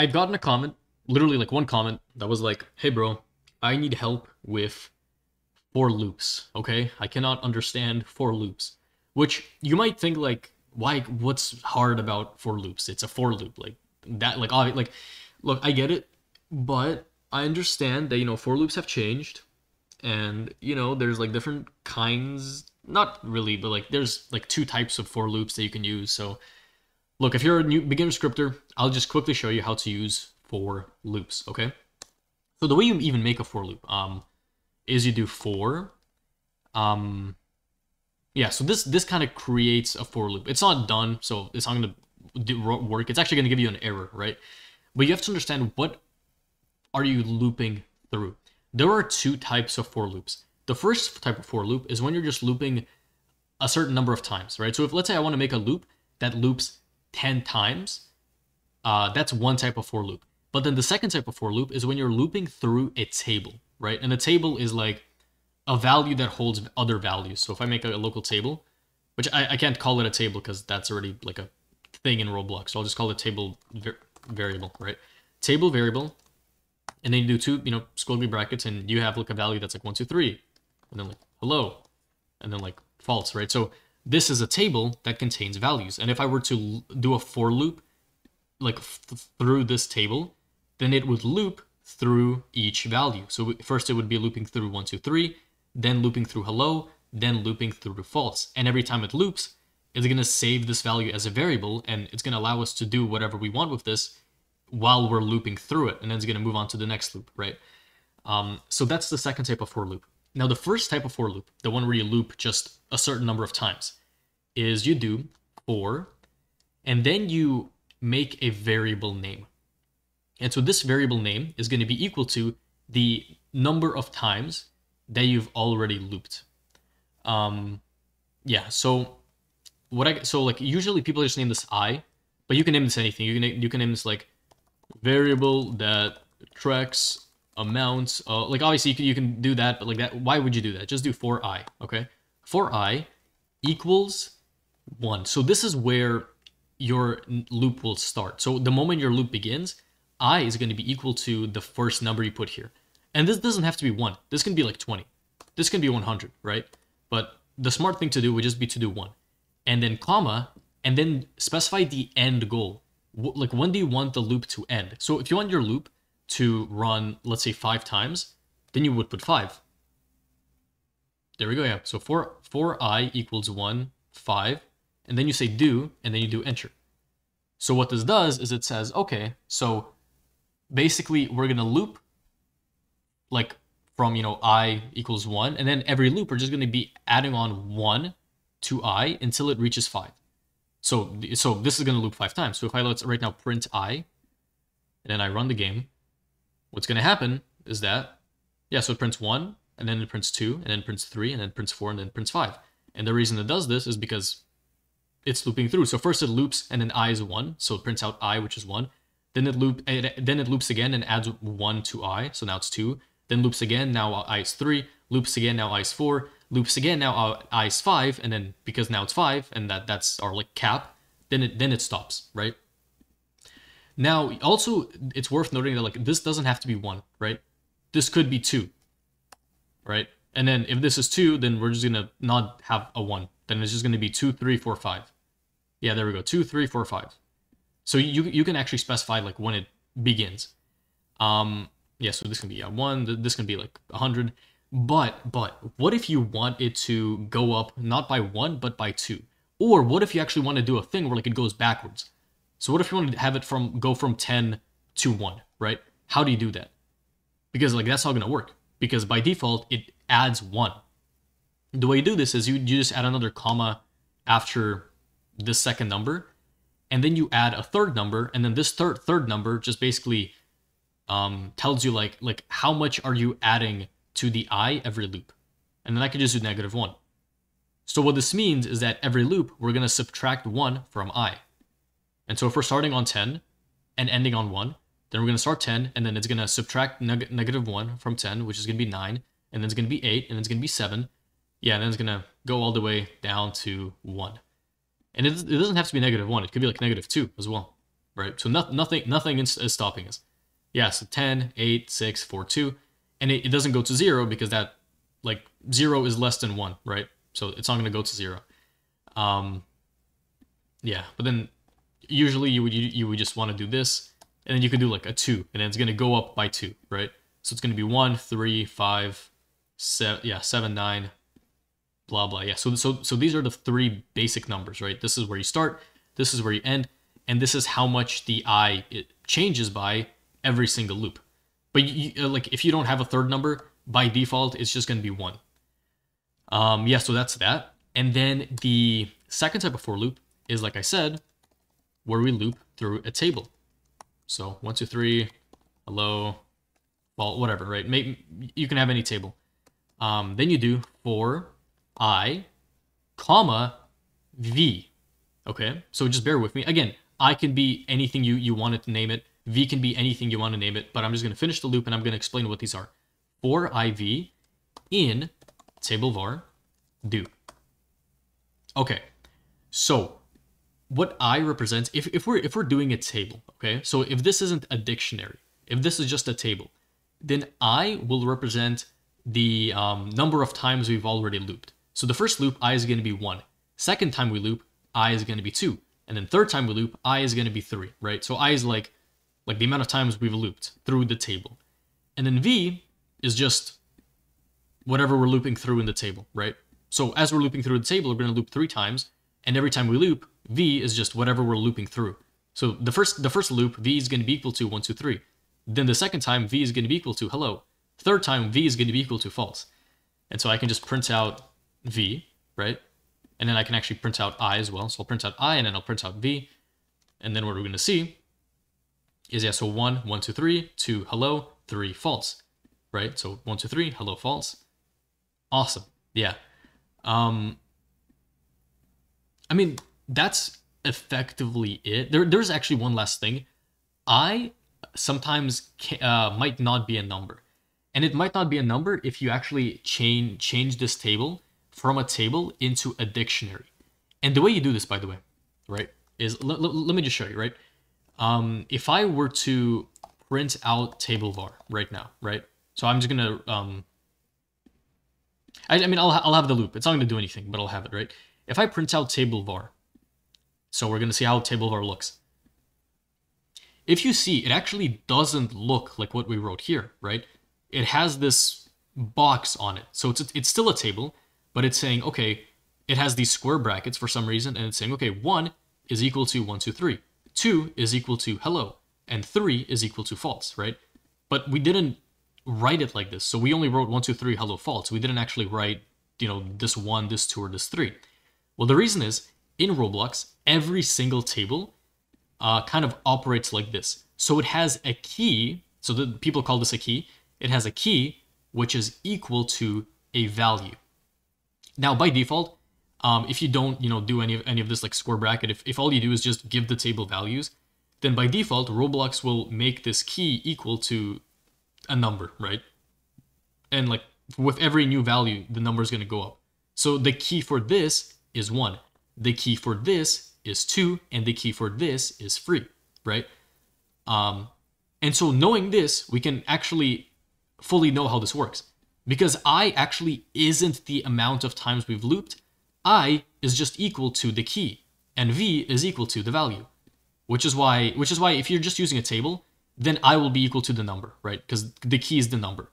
I've gotten a comment, literally like one comment that was like, "Hey, bro, I need help with for loops. Okay, I cannot understand for loops." Which you might think like, why? What's hard about for loops? It's a for loop, like that. Like, obvi- like, look, I get it, but I understand that you know for loops have changed, and you know there's like different kinds. Not really, but like there's like two types of for loops that you can use. So Look, if you're a new beginner scripter, I'll just quickly show you how to use for loops, okay? So the way you even make a for loop um, is you do for, um, yeah, so this this kind of creates a for loop. It's not done, so it's not going to work. It's actually going to give you an error, right? But you have to understand what are you looping through. There are two types of for loops. The first type of for loop is when you're just looping a certain number of times, right? So if let's say I want to make a loop that loops 10 times, uh, that's one type of for loop. But then the second type of for loop is when you're looping through a table, right? And a table is like a value that holds other values. So if I make a, local table, which I, I can't call it a table because that's already like a thing in Roblox. So I'll just call it table variable, right? Table variable, and then you do two, you know, squiggly brackets, and you have like a value that's like one, two, three, and then like hello, and then like false, right? So this is a table that contains values. And if I were to do a for loop, like through this table, then it would loop through each value. So first it would be looping through one, two, three, then looping through hello, then looping through false. And every time it loops, it's going to save this value as a variable and it's going to allow us to do whatever we want with this while we're looping through it. And then it's going to move on to the next loop, right? Um, so that's the second type of for loop. Now, the first type of for loop, the one where you loop just a certain number of times, is you do for, and then you make a variable name. And so this variable name is going to be equal to the number of times that you've already looped. Um, yeah, so what I so like usually people just name this i, but you can name this anything. You can you can name this like variable that tracks amounts. Uh, like obviously you can, you can do that, but like that, why would you do that? Just do for i, okay? For i equals one. So this is where your loop will start. So the moment your loop begins, i is going to be equal to the first number you put here. And this doesn't have to be one. This can be like 20. This can be 100, right? But the smart thing to do would just be to do one. And then comma, and then specify the end goal. Like when do you want the loop to end? So if you want your loop to run, let's say five times, then you would put five. There we go, yeah. So for, for i equals one, five, and then you say do, and then you do enter. So what this does is it says, okay, so basically we're gonna loop like from, you know, i equals one, and then every loop we're just gonna be adding on one to i until it reaches five. So, so this is gonna loop five times. So if I let's right now print i, and then I run the game, what's going to happen is that, yeah, so it prints 1, and then it prints 2, and then prints 3, and then prints 4, and then prints 5. And the reason it does this is because it's looping through. So first it loops, and then i is 1, so it prints out i, which is 1. Then it loop, it, then it loops again and adds 1 to i, so now it's 2. Then loops again, now i is 3. Loops again, now i is 4. Loops again, now i is 5, and then because now it's 5, and that that's our like cap, then it then it stops, right? Now, also, it's worth noting that like this doesn't have to be one, right? This could be two, right? And then if this is two, then we're just gonna not have a one. Then it's just gonna be two, three, four, five. Yeah, there we go. Two, three, four, five. So you you can actually specify like when it begins. Um, yeah. So this can be yeah one. This can be like a hundred. But but what if you want it to go up not by one but by two? Or what if you actually want to do a thing where like it goes backwards? So what if you want to have it from go from 10 to 1, right? How do you do that? Because like that's not going to work because by default it adds 1. The way you do this is you, you just add another comma after the second number and then you add a third number and then this third third number just basically um, tells you like like how much are you adding to the i every loop and then i could just do negative 1 so what this means is that every loop we're going to subtract 1 from i and so if we're starting on 10 and ending on 1, then we're going to start 10, and then it's going to subtract neg negative 1 from 10, which is going to be 9, and then it's going to be 8, and then it's going to be 7. Yeah, and then it's going to go all the way down to 1. And it, it doesn't have to be negative 1. It could be like negative 2 as well. right? So no, nothing nothing is, is stopping us. Yeah, so 10, 8, 6, 4, 2. And it, it doesn't go to 0 because that, like, 0 is less than 1, right? So it's not going to go to 0. Um, yeah, but then usually you would you, you would just want to do this, and then you could do like a 2, and then it's going to go up by 2, right? So it's going to be 1, 3, 5, 7, yeah, 7, 9, blah, blah. Yeah, so, so, so these are the three basic numbers, right? This is where you start, this is where you end, and this is how much the i it changes by every single loop. But you, like if you don't have a third number, by default, it's just going to be 1. Um, yeah, so that's that. And then the second type of for loop is, like I said, where we loop through a table. So one, two, three, hello, well, whatever, right? Maybe you can have any table. Um, then you do for i, comma, v. Okay, so just bear with me. Again, i can be anything you, you wanted to name it. v can be anything you want to name it, but I'm just going to finish the loop and I'm going to explain what these are. For iv in table var do. Okay, so what I represents, if, if we're if we're doing a table, okay, so if this isn't a dictionary, if this is just a table, then I will represent the um, number of times we've already looped. So the first loop, I is going to be one. Second time we loop, I is going to be two. And then third time we loop, I is going to be three, right? So I is like, like the amount of times we've looped through the table. And then V is just whatever we're looping through in the table, right? So as we're looping through the table, we're going to loop three times, and every time we loop, v is just whatever we're looping through. So the first the first loop, v is going to be equal to 1, 2, 3. Then the second time, v is going to be equal to hello. Third time, v is going to be equal to false. And so I can just print out v, right? And then I can actually print out i as well. So I'll print out i, and then I'll print out v. And then what we're going to see is, yeah, so 1, 1, 2, 3, 2, hello, 3, false, right? So 1, 2, 3, hello, false. Awesome. Yeah. Um, I mean, that's effectively it. There, there's actually one last thing. I sometimes uh, might not be a number, and it might not be a number if you actually change change this table from a table into a dictionary. And the way you do this, by the way, right, is let me just show you, right? Um, if I were to print out table var right now, right? So I'm just gonna um, I, I mean, I'll, I'll have the loop. It's not to do anything, but I'll have it, right? If I print out table var, so we're going to see how table var looks. If you see, it actually doesn't look like what we wrote here, right? It has this box on it. So it's, it's still a table, but it's saying, okay, it has these square brackets for some reason, and it's saying, okay, 1 is equal to 1, 2, 3. 2 is equal to hello, and 3 is equal to false, right? But we didn't write it like this. So we only wrote one, two, three, hello, false. We didn't actually write, you know, this one, this two, or this three. Well, the reason is in Roblox, every single table uh, kind of operates like this. So it has a key. So the people call this a key. It has a key which is equal to a value. Now, by default, um, if you don't, you know, do any of any of this like square bracket, if, if all you do is just give the table values, then by default, Roblox will make this key equal to a number, right? And like with every new value, the number is going to go up. So the key for this is 1. The key for this is 2 and the key for this is 3, right? Um and so knowing this, we can actually fully know how this works. Because i actually isn't the amount of times we've looped. i is just equal to the key and v is equal to the value. Which is why which is why if you're just using a table, then i will be equal to the number, right? Because the key is the number.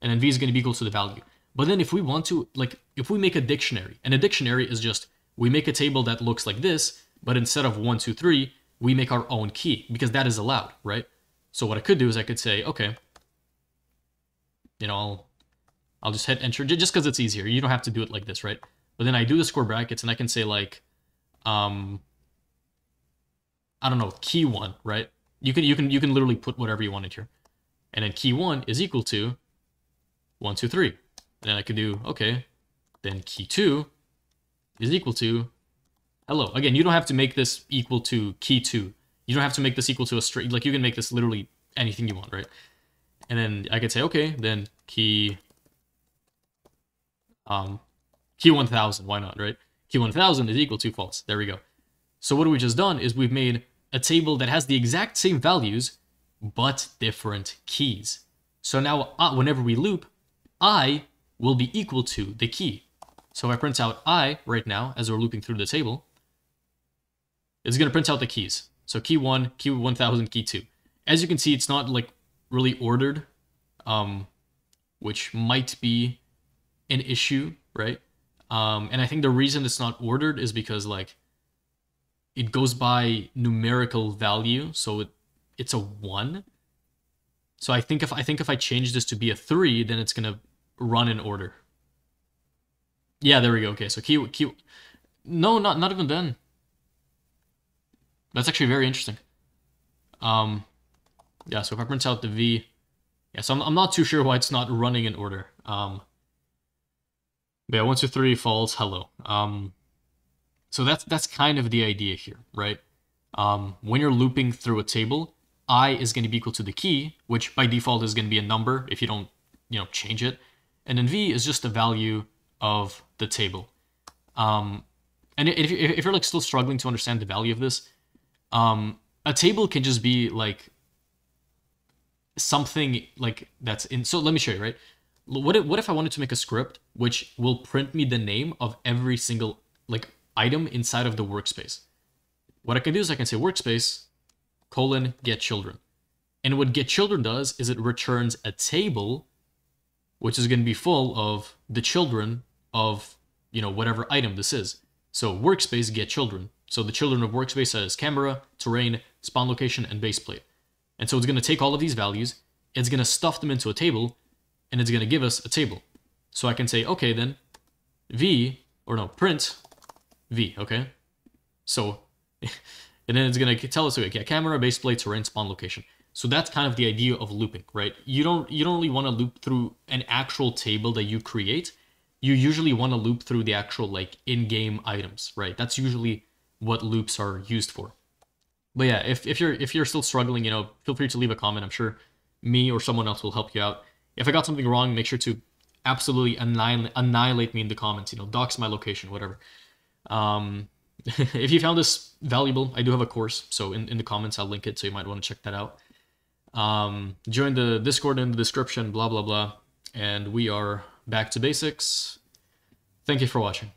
And then v is going to be equal to the value. But then if we want to, like, if we make a dictionary, and a dictionary is just, we make a table that looks like this, but instead of one, two, three, we make our own key, because that is allowed, right? So what I could do is I could say, okay, you know, I'll, I'll just hit enter, just because it's easier. You don't have to do it like this, right? But then I do the square brackets, and I can say, like, um, I don't know, key one, right? You can you can you can literally put whatever you want in here. And then key one is equal to one, two, three. And then I could do, okay, then key two is equal to hello. Again, you don't have to make this equal to key two. You don't have to make this equal to a string. Like you can make this literally anything you want, right? And then I could say, okay, then key um key 1000, why not, right? Key 1000 is equal to false. There we go. So what we just done is we've made a table that has the exact same values, but different keys. So now uh, whenever we loop, i will be equal to the key. So if I print out i right now, as we're looping through the table, it's going to print out the keys. So key 1, key 1000, key 2. As you can see, it's not like really ordered, um, which might be an issue, right? Um, and I think the reason it's not ordered is because like it goes by numerical value, so it, it's a 1. So I think if I think if I change this to be a 3, then it's going to run in order. Yeah, there we go. Okay, so key key No, not not even then. That's actually very interesting. Um yeah, so if I print out the V, yeah, so I'm, I'm not too sure why it's not running in order. Um but yeah, one, two, three, false, hello. Um so that's that's kind of the idea here, right? Um when you're looping through a table, i is going to be equal to the key, which by default is going to be a number if you don't, you know, change it. And then v is just the value of the table. Um, and if, if you're like still struggling to understand the value of this, um, a table can just be like something like that's in. So let me show you, right? What if, what if I wanted to make a script which will print me the name of every single like item inside of the workspace? What I can do is I can say workspace colon get children. And what get children does is it returns a table which is going to be full of the children of, you know, whatever item this is. So workspace get children. So the children of workspace is camera, terrain, spawn location, and base plate. And so it's going to take all of these values, it's going to stuff them into a table, and it's going to give us a table. So I can say, okay, then v, or no, print v, okay? So, and then it's going to tell us, okay, camera, base plate, terrain, spawn location. So that's kind of the idea of looping, right? You don't you don't really want to loop through an actual table that you create. You usually want to loop through the actual like in-game items, right? That's usually what loops are used for. But yeah, if, if you're if you're still struggling, you know, feel free to leave a comment. I'm sure me or someone else will help you out. If I got something wrong, make sure to absolutely annihilate, annihilate me in the comments. You know, dox my location, whatever. Um, if you found this valuable, I do have a course, so in, in the comments I'll link it, so you might want to check that out. Um, join the Discord in the description, blah, blah, blah. And we are back to basics. Thank you for watching.